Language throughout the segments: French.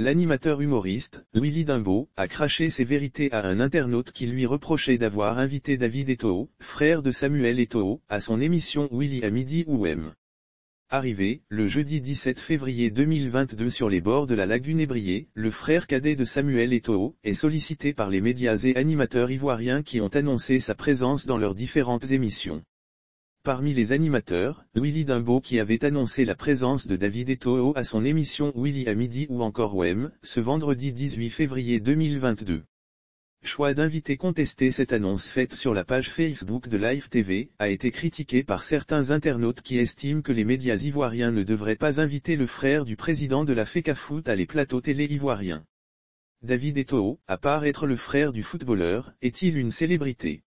L'animateur humoriste, Willy Dimbaud, a craché ses vérités à un internaute qui lui reprochait d'avoir invité David Eto'o, frère de Samuel Eto'o, à son émission Willy à midi ou M. Arrivé, le jeudi 17 février 2022 sur les bords de la lagune Ébriée, le frère cadet de Samuel Eto'o, est sollicité par les médias et animateurs ivoiriens qui ont annoncé sa présence dans leurs différentes émissions. Parmi les animateurs, Willy Dimbaud qui avait annoncé la présence de David Eto'o à son émission Willy à midi ou encore WEM, ce vendredi 18 février 2022. Choix d'inviter contester cette annonce faite sur la page Facebook de Live TV, a été critiqué par certains internautes qui estiment que les médias ivoiriens ne devraient pas inviter le frère du président de la FECAFOOT à les plateaux télé ivoiriens. David Eto'o, à part être le frère du footballeur, est-il une célébrité?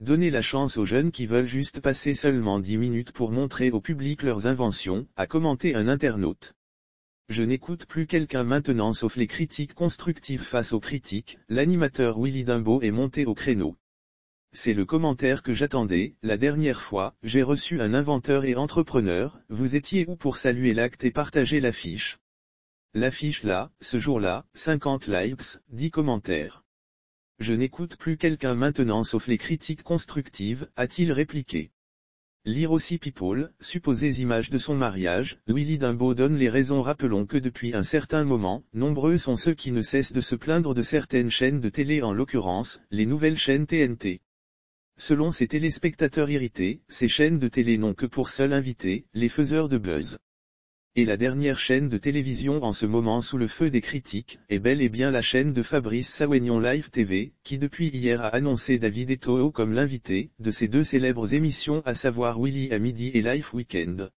Donnez la chance aux jeunes qui veulent juste passer seulement 10 minutes pour montrer au public leurs inventions, a commenté un internaute. Je n'écoute plus quelqu'un maintenant sauf les critiques constructives face aux critiques, l'animateur Willy Dimbaud est monté au créneau. C'est le commentaire que j'attendais, la dernière fois, j'ai reçu un inventeur et entrepreneur, vous étiez où pour saluer l'acte et partager l'affiche? L'affiche là, ce jour-là, 50 likes, 10 commentaires. Je n'écoute plus quelqu'un maintenant sauf les critiques constructives, a-t-il répliqué. Lire aussi People, supposées images de son mariage, Willy Dimbaud donne les raisons Rappelons que depuis un certain moment, nombreux sont ceux qui ne cessent de se plaindre de certaines chaînes de télé en l'occurrence, les nouvelles chaînes TNT. Selon ces téléspectateurs irrités, ces chaînes de télé n'ont que pour seul invité, les faiseurs de buzz. Et la dernière chaîne de télévision en ce moment sous le feu des critiques, est bel et bien la chaîne de Fabrice Sawagnon Live TV, qui depuis hier a annoncé David Eto'o comme l'invité, de ses deux célèbres émissions à savoir Willy à midi et Life Weekend.